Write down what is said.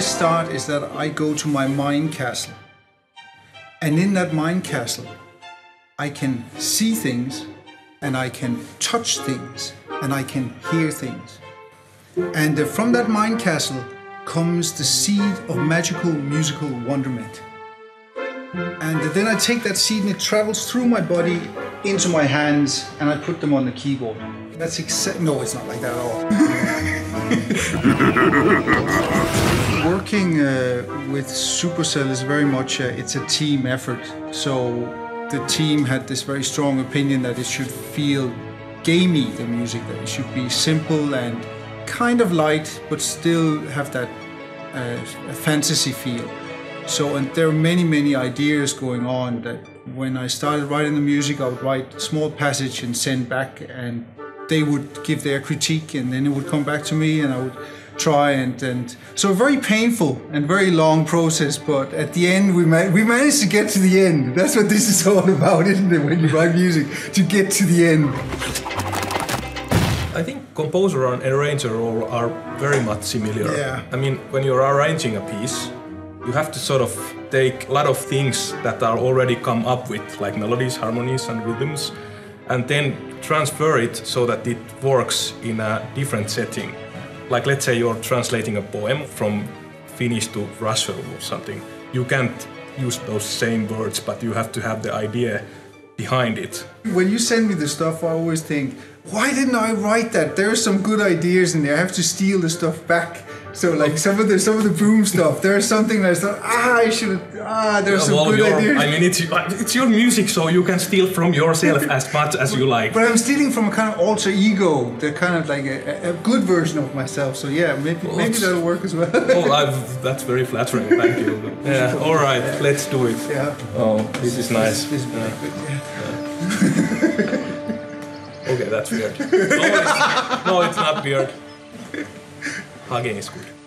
I start is that I go to my mind castle. And in that mind castle, I can see things and I can touch things and I can hear things. And uh, from that mind castle comes the seed of magical musical wonderment. And then I take that seed and it travels through my body into my hands and I put them on the keyboard. That's exactly, no, it's not like that at all. Working uh, with Supercell is very much a, it's a team effort. So the team had this very strong opinion that it should feel gamey, the music, that it should be simple and kind of light, but still have that uh, fantasy feel. So, and there are many, many ideas going on that when I started writing the music, I would write a small passage and send back, and they would give their critique, and then it would come back to me, and I would try and, and so a very painful and very long process but at the end we ma- we managed to get to the end. That's what this is all about isn't it when you write music to get to the end. I think composer and arranger are very much similar. Yeah. I mean when you're arranging a piece you have to sort of take a lot of things that are already come up with like melodies harmonies and rhythms and then transfer it so that it works in a different setting like let's say you're translating a poem from Finnish to Russian or something. You can't use those same words, but you have to have the idea behind it. When you send me the stuff, I always think, why didn't I write that? There are some good ideas in there. I have to steal the stuff back so like some of the some of the boom stuff, there's something that I thought, ah, I should have, ah, there's yeah, some good ideas. I mean, it's it's your music, so you can steal from yourself as much as you like. But I'm stealing from a kind of alter ego, the kind of like a, a good version of myself. So yeah, maybe well, maybe that'll work as well. oh, I've, that's very flattering. Thank you. Yeah. All right, yeah. let's do it. Yeah. Oh, this is nice. This, this is yeah. good. Yeah. okay, that's weird. No it's, no, it's not weird. Hugging is good.